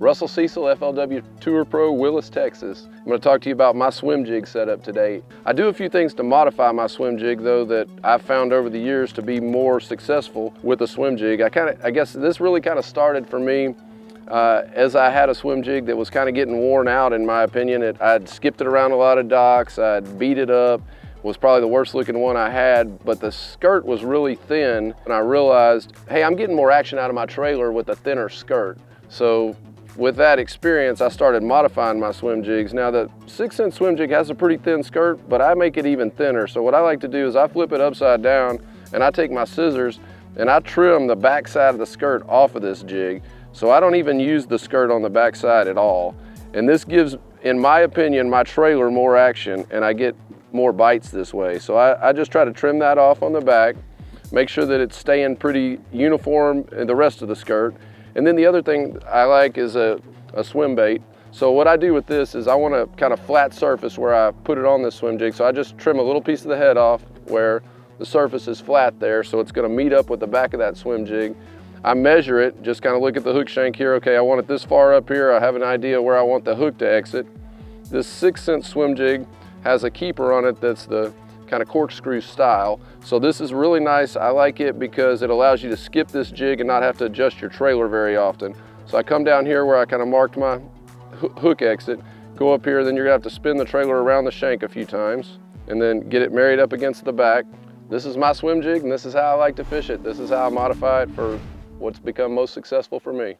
Russell Cecil, FLW Tour Pro, Willis, Texas. I'm going to talk to you about my swim jig setup today. I do a few things to modify my swim jig though that I've found over the years to be more successful with a swim jig. I kind of, I guess this really kind of started for me uh, as I had a swim jig that was kind of getting worn out in my opinion. It, I'd skipped it around a lot of docks, I'd beat it up, was probably the worst looking one I had, but the skirt was really thin and I realized, hey, I'm getting more action out of my trailer with a thinner skirt. So with that experience, I started modifying my swim jigs. Now the 6th Sense swim jig has a pretty thin skirt, but I make it even thinner. So what I like to do is I flip it upside down and I take my scissors and I trim the back side of the skirt off of this jig. So I don't even use the skirt on the back side at all. And this gives, in my opinion, my trailer more action and I get more bites this way. So I, I just try to trim that off on the back, make sure that it's staying pretty uniform in the rest of the skirt. And then the other thing I like is a, a swim bait. So what I do with this is I want a kind of flat surface where I put it on this swim jig. So I just trim a little piece of the head off where the surface is flat there. So it's gonna meet up with the back of that swim jig. I measure it, just kind of look at the hook shank here. Okay, I want it this far up here. I have an idea where I want the hook to exit. This 6th Sense swim jig has a keeper on it that's the kind of corkscrew style. So this is really nice. I like it because it allows you to skip this jig and not have to adjust your trailer very often. So I come down here where I kind of marked my hook exit, go up here, then you're gonna have to spin the trailer around the shank a few times and then get it married up against the back. This is my swim jig and this is how I like to fish it. This is how I modify it for what's become most successful for me.